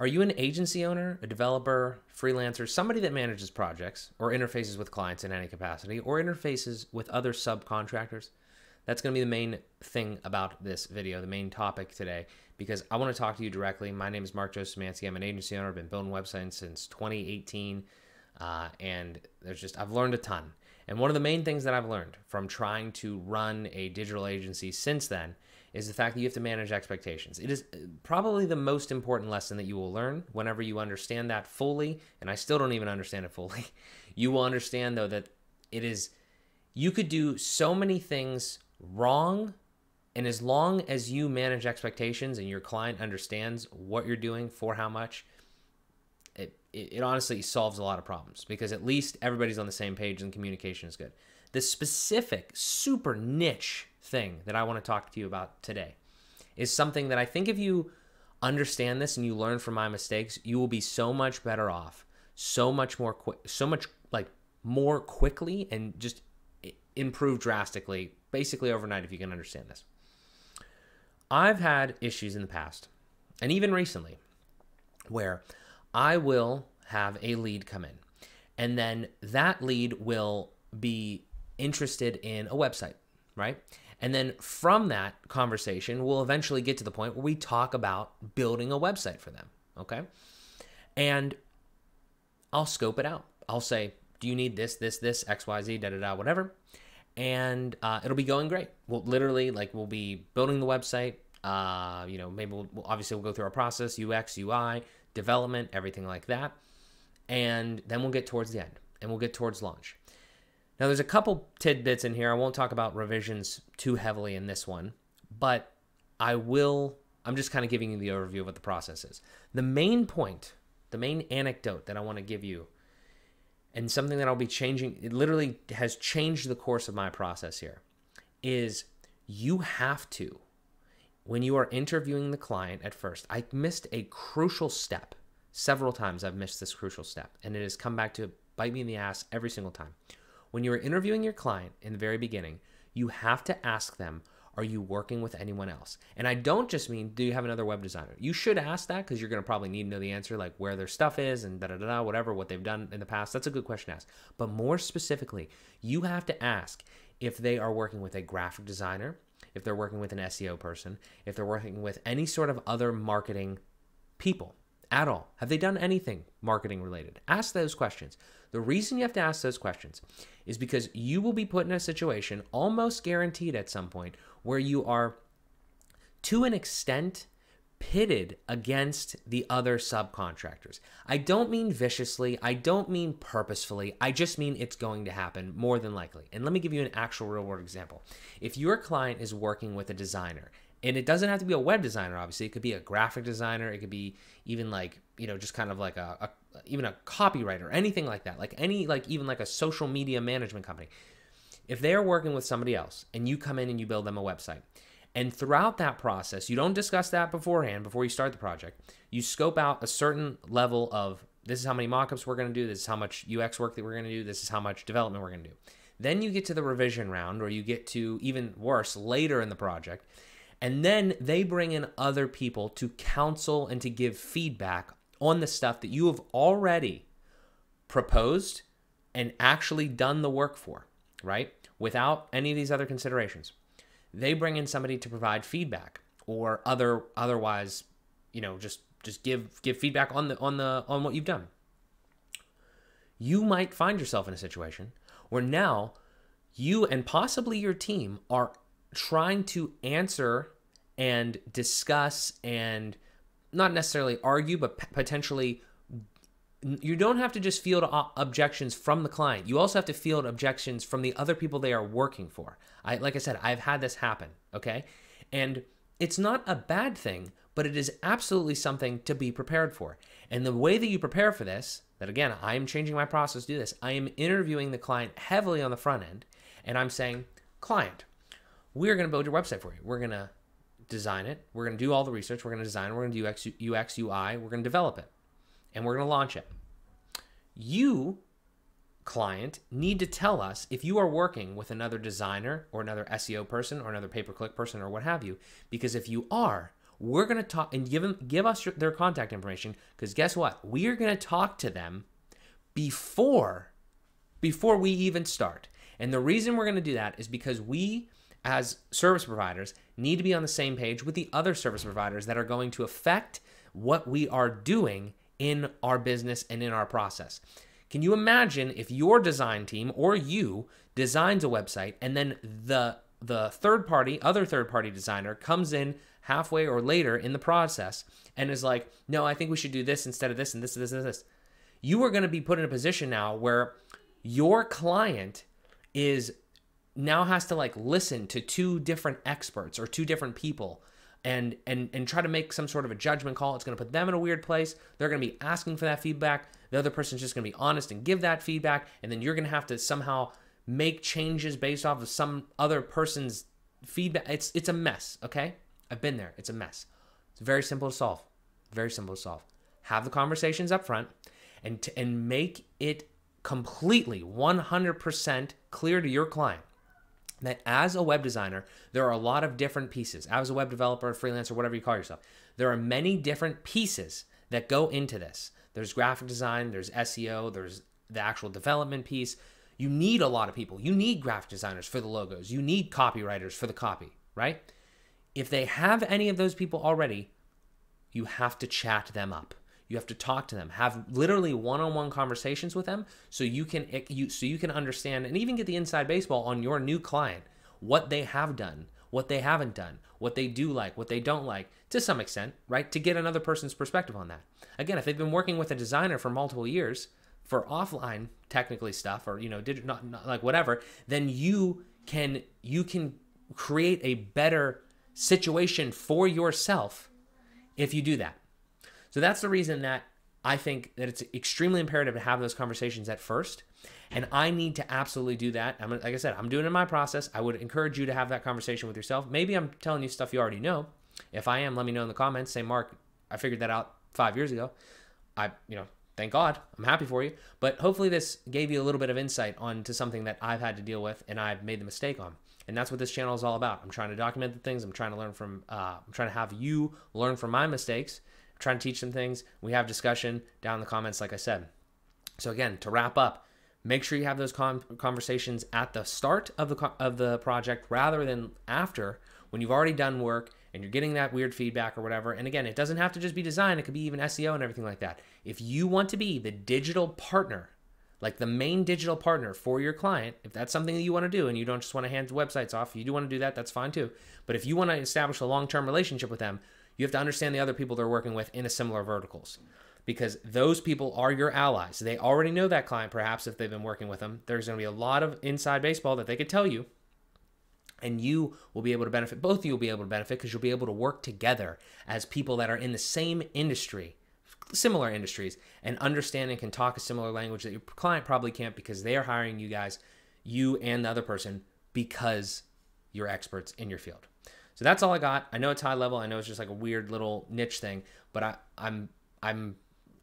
Are you an agency owner, a developer, freelancer, somebody that manages projects or interfaces with clients in any capacity or interfaces with other subcontractors? That's going to be the main thing about this video, the main topic today, because I want to talk to you directly. My name is Mark Joseph Szymanski. I'm an agency owner. I've been building websites since 2018. Uh, and there's just, I've learned a ton. And one of the main things that I've learned from trying to run a digital agency since then is the fact that you have to manage expectations. It is uh, probably the most important lesson that you will learn whenever you understand that fully. And I still don't even understand it fully. You will understand, though, that it is, you could do so many things wrong. And as long as you manage expectations and your client understands what you're doing for how much, it, it, it honestly solves a lot of problems because at least everybody's on the same page and communication is good. The specific, super niche thing that I want to talk to you about today is something that I think if you understand this and you learn from my mistakes, you will be so much better off, so much more quick, so much like more quickly and just improve drastically, basically overnight if you can understand this. I've had issues in the past and even recently where I will have a lead come in and then that lead will be interested in a website, right? And then from that conversation, we'll eventually get to the point where we talk about building a website for them. Okay. And I'll scope it out. I'll say, do you need this, this, this, XYZ, da da da, whatever. And uh, it'll be going great. We'll literally, like, we'll be building the website. Uh, you know, maybe we'll, obviously we'll go through our process, UX, UI, development, everything like that. And then we'll get towards the end and we'll get towards launch. Now, there's a couple tidbits in here. I won't talk about revisions too heavily in this one, but I will. I'm just kind of giving you the overview of what the process is. The main point, the main anecdote that I want to give you, and something that I'll be changing, it literally has changed the course of my process here, is you have to, when you are interviewing the client at first, I missed a crucial step. Several times I've missed this crucial step, and it has come back to bite me in the ass every single time. When you're interviewing your client in the very beginning, you have to ask them, are you working with anyone else? And I don't just mean, do you have another web designer? You should ask that because you're going to probably need to know the answer, like where their stuff is and da da da, whatever, what they've done in the past. That's a good question to ask. But more specifically, you have to ask if they are working with a graphic designer, if they're working with an SEO person, if they're working with any sort of other marketing people at all? Have they done anything marketing related? Ask those questions. The reason you have to ask those questions is because you will be put in a situation, almost guaranteed at some point, where you are, to an extent, pitted against the other subcontractors. I don't mean viciously, I don't mean purposefully, I just mean it's going to happen more than likely. And let me give you an actual real world example. If your client is working with a designer and it doesn't have to be a web designer obviously. It could be a graphic designer. It could be even like you know just kind of like a, a, even a copywriter anything like that. Like any like even like a social media management company. If they're working with somebody else and you come in and you build them a website and throughout that process you don't discuss that beforehand before you start the project you scope out a certain level of this is how many mockups we're going to do this is how much ux work that we're going to do this is how much development we're going to do. Then you get to the revision round or you get to even worse later in the project and then they bring in other people to counsel and to give feedback on the stuff that you have already proposed and actually done the work for, right? Without any of these other considerations. They bring in somebody to provide feedback or other otherwise, you know, just just give give feedback on the on the on what you've done. You might find yourself in a situation where now you and possibly your team are trying to answer and discuss and not necessarily argue, but p- potentially you don't have to just field objections from the client. You also have to field objections from the other people they are working for. I like I said, I've had this happen, okay? And it's not a bad thing, but it is absolutely something to be prepared for. And the way that you prepare for this, that again, I am changing my process to do this. I am interviewing the client heavily on the front end, and I'm saying, "Client, we're going to build your website for you. We're going to design it. We're going to do all the research. We're going to design. We're going to do UX, UX, UI. We're going to develop it, and we're going to launch it. You, client, need to tell us if you are working with another designer or another SEO person or another pay per click person or what have you. Because if you are, we're going to talk and give them give us your, their contact information because guess what? We are going to talk to them before before we even start. And the reason we're going to do that is because we as service providers need to be on the same page with the other service providers that are going to affect what we are doing in our business and in our process. Can you imagine if your design team or you designs a website and then the the third party, other third party designer comes in halfway or later in the process and is like, "No, I think we should do this instead of this and this and this and this." You are going to be put in a position now where your client is now has to like listen to two different experts or two different people and and and try to make some sort of a judgment call. It's going to put them in a weird place. They're going to be asking for that feedback. The other person's just going to be honest and give that feedback. And then you're going to have to somehow make changes based off of some other person's feedback. It's it's a mess okay? I've been there. It's a mess. It's very simple to solve. Very simple to solve. Have the conversations up front and and make it completely 100% clear to your client that as a web designer, there are a lot of different pieces. As a web developer, freelancer, whatever you call yourself, there are many different pieces that go into this. There's graphic design, there's SEO, there's the actual development piece. You need a lot of people. You need graphic designers for the logos. You need copywriters for the copy, right? If they have any of those people already, you have to chat them up. You have to talk to them, have literally one-on-one conversations with them, so you can eh, you so you can understand and even get the inside baseball on your new client, what they have done, what they haven't done, what they do like, what they don't like, to some extent, right? To get another person's perspective on that. Again, if they've been working with a designer for multiple years for offline technically stuff or you know did not, not like whatever, then you can you can create a better situation for yourself if you do that. So that's the reason that I think that it's extremely imperative to have those conversations at first. And I need to absolutely do that. I'm, like I said, I'm doing it in my process. I would encourage you to have that conversation with yourself. Maybe I'm telling you stuff you already know. If I am, let me know in the comments. Say, Mark, I figured that out five years ago. I, you know, thank God. I'm happy for you. But hopefully this gave you a little bit of insight onto something that I've had to deal with and I've made the mistake on. And that's what this channel is all about. I'm trying to document the things. I'm trying to learn from, uh, I'm trying to have you learn from my mistakes trying to teach them things. We have discussion down in the comments, like I said. So again, to wrap up, make sure you have those conversations at the start of the of the project rather than after when you've already done work and you're getting that weird feedback or whatever. And again, it doesn't have to just be design; it could be even SEO and everything like that. If you want to be the digital partner, like the main digital partner for your client, if that's something that you want to do and you don't just want to hand websites off, you do want to do that, that's fine too. But if you want to establish a long-term relationship with them, you have to understand the other people they're working with in a similar verticals because those people are your allies. They already know that client, perhaps, if they've been working with them. There's going to be a lot of inside baseball that they could tell you, and you will be able to benefit. Both of you will be able to benefit because you'll be able to work together as people that are in the same industry, similar industries, and understand and can talk a similar language that your client probably can't because they are hiring you guys, you and the other person, because you're experts in your field. So that's all I got. I know it's high level. I know it's just like a weird little niche thing, but I, I'm I'm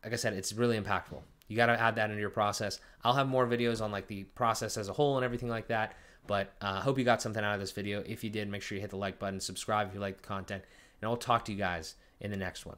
like I said, it's really impactful. You got to add that into your process. I'll have more videos on like the process as a whole and everything like that. But I uh, hope you got something out of this video. If you did, make sure you hit the like button, subscribe if you like the content, and I'll talk to you guys in the next one.